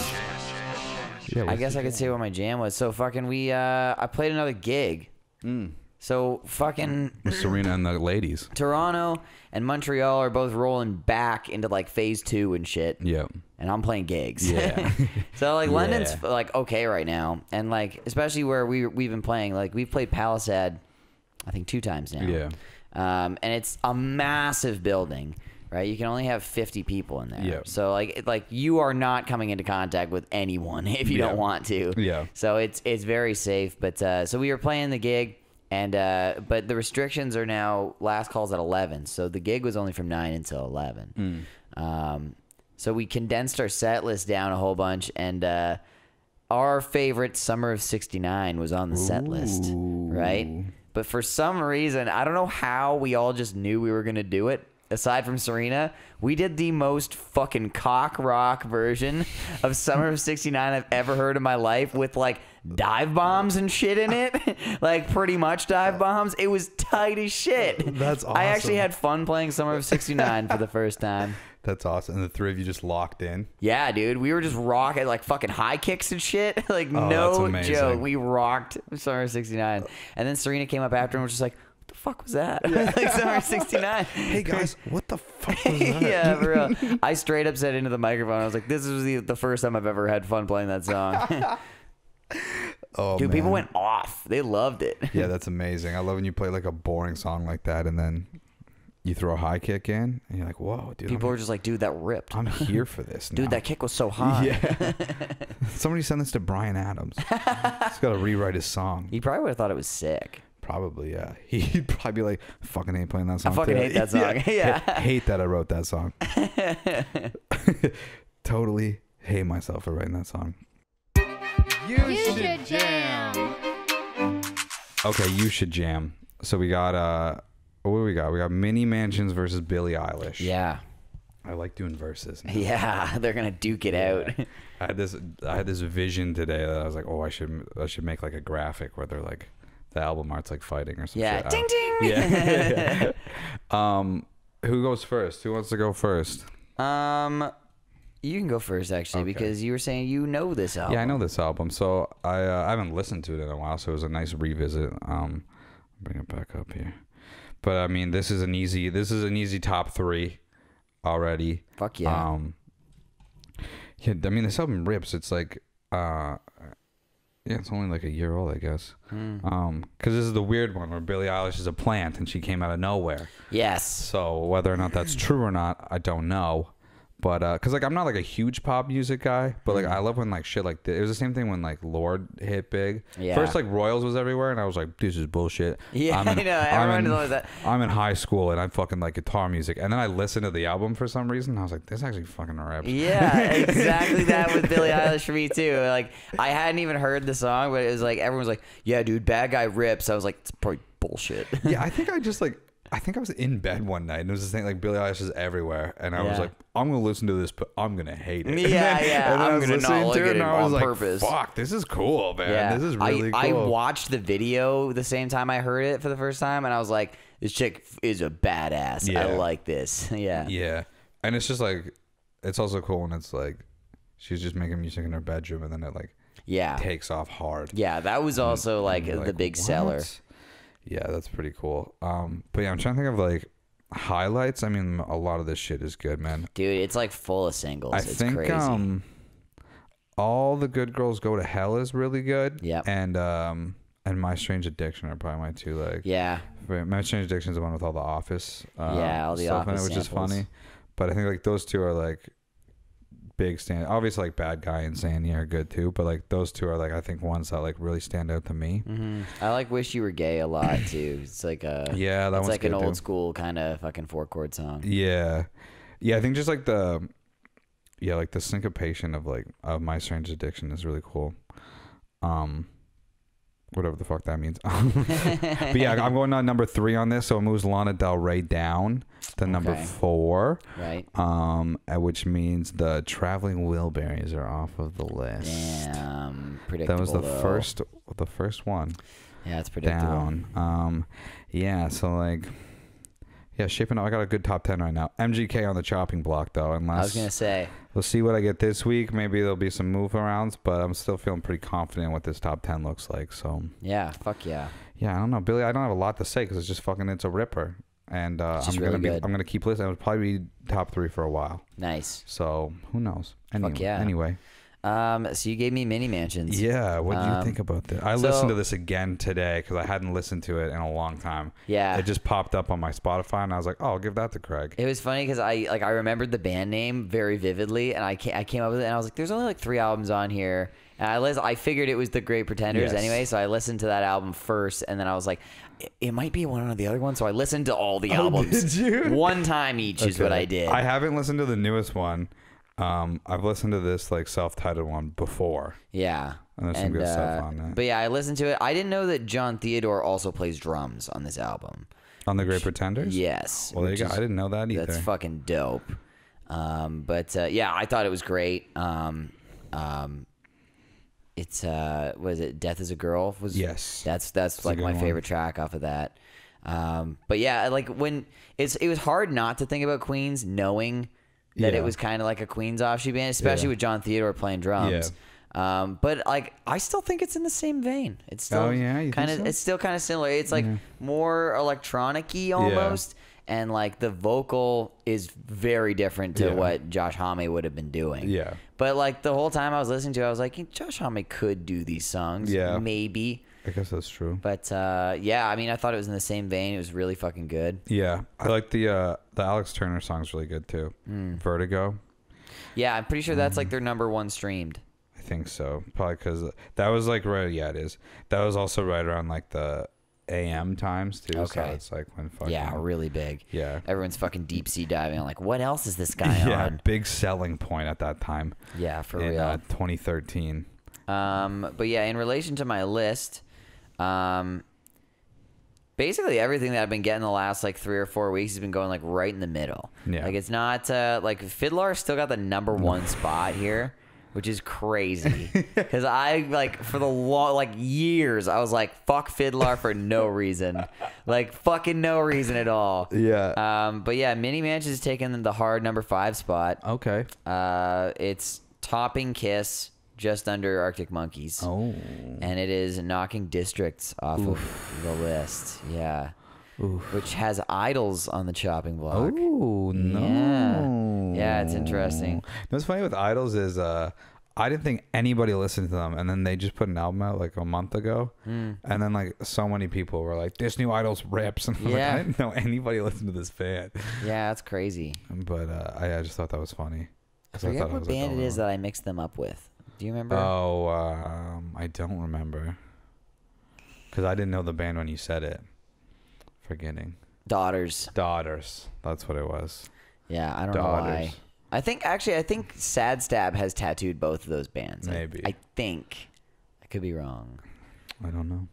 Yeah, I guess I could say what my jam was. So fucking we uh I played another gig. Mm. So fucking with Serena and the ladies. Toronto and Montreal are both rolling back into like phase two and shit. Yeah. And I'm playing gigs. Yeah. *laughs* so like London's Yeah. like okay right now, and like especially where we we've been playing. Like we've played Palisade, I think two times now. Yeah. Um, and it's a massive building. Right, you can only have fifty people in there. Yeah. So like, it- like you are not coming into contact with anyone *laughs* if you Yeah. don't want to. Yeah. So it's it's very safe. But uh, so we were playing the gig, and uh, but the restrictions are now last calls at eleven. So the gig was only from nine until eleven. Um, so we condensed our set list down a whole bunch, and uh, our favorite "Summer of '69" was on the set list, right? But for some reason, I don't know how we all just knew we were gonna do it. Aside from Serena, we did the most fucking cock rock version of Summer of '69 I've ever heard in my life, with like dive bombs and shit in it, *laughs* like pretty much dive bombs. It was tight as shit. That's awesome. I actually had fun playing Summer of '69 for the first time. That's awesome. And the three of you just locked in. Yeah, dude, we were just rocking like fucking high kicks and shit. *laughs* like Oh, no joke, we rocked Summer '69. And then Serena came up after and was just like, "What the fuck was that?" *laughs* like Summer '69. *laughs* Hey guys, what the fuck was that? yeah, for real. I straight up said into the microphone, I was like, "This is the, the first time I've ever had fun playing that song." Oh, dude, people went off. They loved it. Yeah, that's amazing. I love when you play like a boring song like that, and then you throw a high kick in, and you're like, whoa, dude. People I'm, were just like, dude, that ripped. I'm here for *laughs* this. Dude, now. that kick was so *laughs* high. Yeah. *laughs* Somebody send this to Bryan Adams. He's got to rewrite his song. He probably would have thought it was sick. Probably, yeah. He'd probably be like, fucking hate playing that song. fucking too." hate that song. Yeah. hate that I wrote that song. totally hate myself for writing that song. You, You should jam. Okay, you should jam. So we got uh what do we got? We got Mini Mansions versus Billie Eilish. Yeah. I like doing verses. Yeah. *laughs* They're going to duke it out. *laughs* I had this I had this vision today that I was like, oh, I should I should make like a graphic where they're like the album art's like fighting or something. Yeah. Ding, ding. Yeah. *laughs* um, who goes first? Who wants to go first? Um, you can go first actually Okay. because you were saying you know this album. Yeah, I know this album. So I uh, I haven't listened to it in a while, so it was a nice revisit. Um, bring it back up here. But I mean, this is an easy this is an easy top three already. Fuck yeah. Um, yeah, I mean, this album rips. It's like, uh, yeah, it's only like a year old, I guess. Hmm. Um, because this is the weird one where Billie Eilish is a plant and she came out of nowhere. yes. So whether or not that's true or not, I don't know. But uh, cause like I'm not like a huge pop music guy, but like I love when like shit like this. It was the same thing when like Lorde hit big. Yeah. First like Royals was everywhere, and I was like, this is bullshit. Yeah, I'm *laughs* in, I know, I'm everyone in, knows that. I'm in high school and I'm fucking like guitar music, and then I listened to the album for some reason. And I was like, this actually fucking rips. Yeah, exactly *laughs* that with Billie Eilish for me too. Like I hadn't even heard the song, but it was like everyone was like, "Yeah, dude, bad guy rips." I was like, "It's probably bullshit." yeah, I think I just like I think I was in bed one night and it was this thing like Billie Eilish is everywhere, and I was Yeah. like, I'm gonna listen to this, but I'm gonna hate it. Yeah, *laughs* yeah, I'm I was gonna not listening look to at and it I was on like, purpose. Fuck, this is cool, man. This is really I, cool. I watched the video the same time I heard it for the first time, and I was like, "This chick is a badass. I like this." *laughs* yeah. yeah, and it's just like, it's also cool when it's like, she's just making music in her bedroom, and then it like Yeah. takes off hard. Yeah, that was also like the like, big seller. "What?" Yeah, that's pretty cool. Um, but yeah, I'm trying to think of like highlights. I mean, a lot of this shit is good, man. Dude, it's like full of singles. I it's think crazy. um all the good girls go to hell is really good. Yeah, And um and my strange addiction are probably my two like yeah. my strange addiction is the one with all the office uh, Yeah, all the stuff in it, Office which is funny. But I think like those two are like big stand obviously like bad guy and xanny are good too, but like those two are like I think ones that like really stand out to me. hmm I like "Wish You Were Gay" a lot too. It's like a Yeah, that it's one's like an old too. school kind of fucking four chord song. Yeah. Yeah, I think just like the yeah, like the syncopation of like of my strange addiction is really cool. Um whatever the fuck that means. *laughs* *laughs* but yeah, I'm going on number 3 on this, so it moves Lana Del Rey down to number Okay. 4. Right? Um which means the traveling Wilburys are off of the list. Damn, predictable. That was the though. first the first one Yeah, it's predictable. down. Um, yeah, so like, yeah, shaping up. I got a good top ten right now. MGK on the chopping block though. Unless I was gonna say, we'll see what I get this week. Maybe there'll be some move arounds, but I'm still feeling pretty confident what this top ten looks like. So yeah, fuck yeah. yeah, I don't know, Billy. I don't have a lot to say because it's just fucking it's a ripper, and uh, I'm gonna really be good. I'm gonna keep listening. It'll probably be top three for a while. Nice. So who knows? Anyway, yeah. Anyway, Um, so you gave me mini mansions. yeah. What do you Um, think about that? I so- listened to this again today because I hadn't listened to it in a long time. Yeah. It just popped up on my Spotify, and I was like, "Oh, I'll give that to Craig." It was funny because I like I remembered the band name very vividly, and I came, I came up with it, and I was like, "There's only like three albums on here." And I lis- I figured it was the Great Pretenders Yes. anyway, so I listened to that album first, and then I was like, "It, it might be one of the other one. So I listened to all the albums, did you? one time each *laughs* is what I did. I haven't listened to the newest one. Um, I've listened to this like self-titled one before. yeah, And there's some good stuff on that. But yeah, I listened to it. I didn't know that Jon Theodore also plays drums on this album. On the Great Pretenders. Yes. Well, there you go. is- I didn't know that either. That's fucking dope. Um, but uh, yeah, I thought it was great. Um, um, it's uh, was it Death is a Girl? Was Yes. That's that's like my one. favorite track off of that. Um, but yeah, like when it's it was hard not to think about Queens, knowing that Yeah. it was kind of like a Queens offshoot band, especially Yeah. with Jon Theodore playing drums. Um, but like I still think it's in the same vein. It's still Oh, yeah? Kind of so? it's still kind of similar. It's like more electronic-y almost and like the vocal is very different to Yeah. what Josh Homme would have been doing. Yeah. But like the whole time I was listening to it, I was like, Josh Homme could do these songs. Yeah. Maybe. I guess that's true. But uh, yeah, I mean, I thought it was in the same vein. It was really fucking good. Yeah, I like the uh, the Alex Turner song's really good too. Hmm. Vertigo, Yeah, I'm pretty sure that's Mm. like their number one streamed. I think so. Probably because that was like right. Yeah, it is. That was also right around like the AM times too. So Okay. it's like when fucking Yeah, really big. yeah. Everyone's fucking deep sea diving. I'm like, what else is this *laughs* guy on? yeah, on? big selling point at that time Yeah, for in real. uh, 2013. Um, but yeah, in relation to my list, um, basically everything that I've been getting the last like three or four weeks has been going like right in the middle. Yeah. Like it's not uh, like FIDLAR still got the number *laughs* one spot here, which is crazy. *laughs* Because I like for the long like years I was like fuck FIDLAR for no reason, like fucking no reason at all. Yeah. Um, but yeah, Mini Manch is taking the hard number five spot. okay. Uh, it's topping Kiss just under Arctic Monkeys. Oh. And it is knocking districts off of the list. Yeah. Which has Idles on the chopping block. Oh no. Yeah, it's interesting. What's funny with Idles is uh I didn't think anybody listened to them and then they just put an album out like a month ago. Hmm. And then like so many people were like, This new Idles rips *laughs* and I'm like, Yeah. I didn't know anybody listened to this band. Yeah, that's crazy. But uh I, I just thought that was funny. I forget thought what was, like, band it is that I mixed them up with. Do you remember? Oh, um, I don't remember. Because I didn't know the band when you said it. Forgetting. Daughters. Daughters. That's what it was. Yeah, I don't know why. I think actually I think Sad Stab has tattooed both of those bands. I- Maybe. I, think. I could be wrong. I don't know.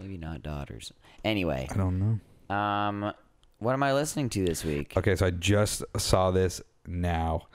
Maybe not Daughters. Anyway, I don't know. um what am I listening to this week? Okay, so I just saw this now.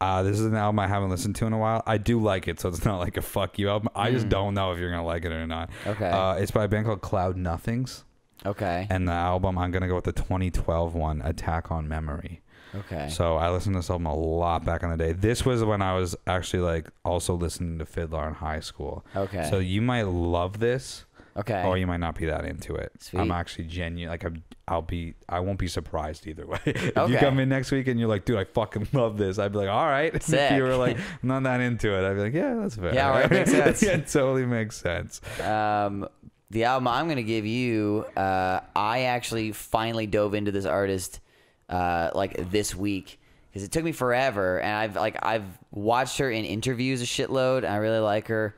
Uh, this is an album I haven't listened to in a while. I do like it, so it's not like a fuck you album. I just don't know if you're gonna like it or not. Hmm. Okay. Uh, it's by a band called Cloud Nothings, Okay. and the album I'm gonna go with the 2012 one, Attack on Memory. Okay. So I listened to this album a lot back in the day. This was when I was actually like also listening to FIDLAR in high school. Okay. So you might love this, Okay. or you might not be that into it. Sweet. I'm actually genuine. Like I'm, I'll be. I won't be surprised either *laughs* way. if you come in next week and you're like, dude, I fucking *laughs* love this. I'd be like, all right. Sick. *laughs* If you were like, I'm not that into it, I'd be like, yeah, that's fair. Yeah, right, makes sense. yeah, it totally makes sense. Um, the album I'm going to give you, uh, I actually finally dove into this artist uh, like this week because it took me forever, and I've like I've watched her in interviews a shitload. And I really like her.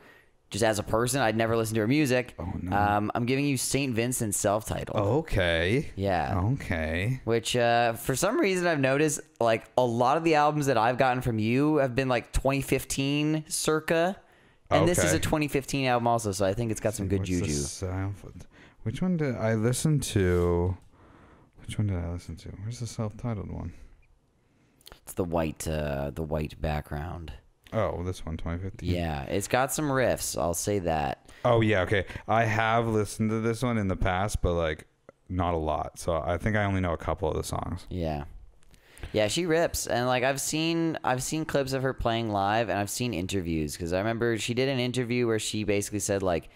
Just as a person, I'd never listened to her music. Oh, no. Um, I'm giving you Saint Vincent's self-titled. Okay. Yeah. Okay. Which, uh, for some reason, I've noticed like a lot of the albums that I've gotten from you have been like 2015 circa, and this is a 2015 album also. So I think it's got some good What's juju. self- Which one did I listen to? Which one did I listen to? Where's the self-titled one? It's the white, uh, the white background. Oh, this one, 2015. Yeah, it's got some riffs. I'll say that. Oh yeah, okay. I have listened to this one in the past, but like not a lot. So I think I only know a couple of the songs. Yeah, yeah, she rips, and like I've seen, I've seen clips of her playing live, and I've seen interviews because I remember she did an interview where she basically said like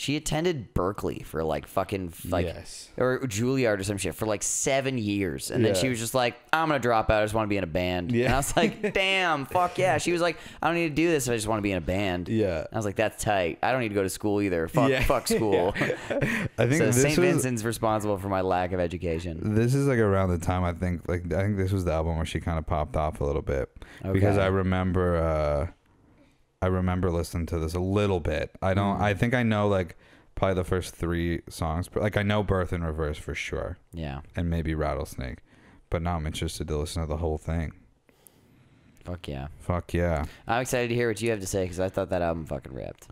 she attended Berklee for like fucking like Yes. or Juilliard or some shit for like seven years, and then she was just like, "I'm gonna drop out. I just want to be in a band." Yeah. And I was like, *laughs* "Damn, fuck yeah." She was like, "I don't need to do this I just want to be in a band." Yeah. I was like, "That's tight. I don't need to go to school either. Fuck, Yeah. fuck school." *laughs* I think so St. was Vincent's responsible for my lack of education. this is like around the time I think like I think this was the album where she kind of popped off a little bit because I remember uh I remember listening to this a little bit. I don't. Hmm. I think I know like probably the first three songs, but like I know "Birth in Reverse" for sure, Yeah, and maybe "Rattlesnake," but now I'm interested to listen to the whole thing. fuck yeah. Fuck yeah, I'm excited to hear what you have to say because I thought that album fucking ripped.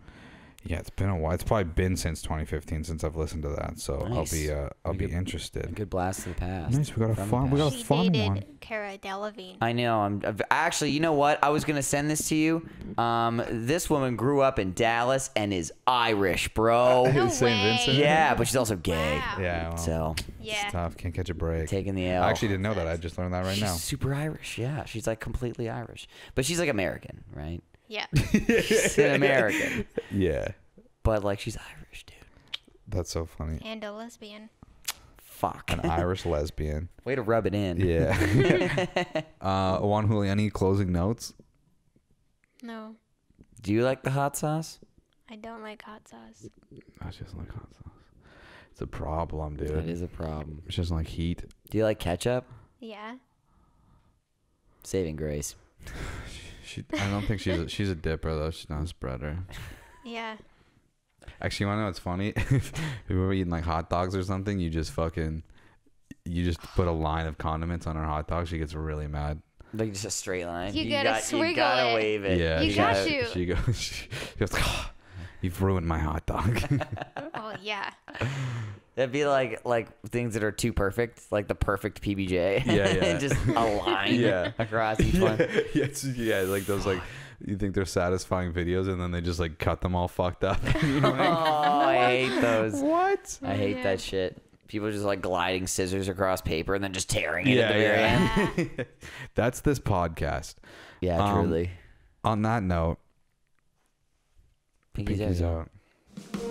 Yeah. It's been a while. It's probably been since 2015 since I've listened to that, so I'll be uh, I'll A be good- A interested. good blast to the past. Nice, we got a From the fun- we got a She fun dated one. Cara Delevingne. I know. I'm I've- actually. You know what? I was gonna send this to you. Um, this woman grew up in Dallas and is Irish, bro. *laughs* No Saint way. Vincent? yeah, but she's also gay. Wow. Yeah, well, So Yeah. tough. Can't catch a break. taking the L. I actually didn't know that. I just learned that right she's now. super Irish. Yeah, she's like completely Irish, but she's like American, right? Yeah. *laughs* She's an American, Yeah, but like she's Irish, dude. that's so funny. and a lesbian. Fuck. An Irish lesbian. *laughs* Way to rub it in. Yeah. *laughs* uh, Juan Julian, any closing notes? No. Do you like the hot sauce? I don't like hot sauce. I just like hot sauce. It's a problem, dude. That is a problem. It's just like heat. Do you like ketchup? Yeah. Saving grace. She, I don't think she's a, she's a dipper though. She's not a spreader. Yeah. Actually, you wanna know what's funny? *laughs* if we were eating like hot dogs or something, you just fucking, you just put a line of condiments on her hot dog. She gets really mad. Like just a straight line. You gotta got, You gotta it. wave it. Yeah, You she got goes- to. She goes. *laughs* She goes. "Ah, You've ruined my hot dog. *laughs* Oh yeah. That'd be like like things that are too perfect, like the perfect PBJ. Yeah, *laughs* yeah. just a line Yeah. across each yeah, one. *laughs* yeah, it's- yeah, like those like you think they're satisfying videos and then they just like cut them all fucked up. *laughs* You know Oh, I hate those. what? I hate Yeah. that shit. People just like gliding scissors across paper and then just tearing it at Yeah, the very end. That's this podcast. Yeah, Um, truly. On that note, Pinkies pinkies out. out.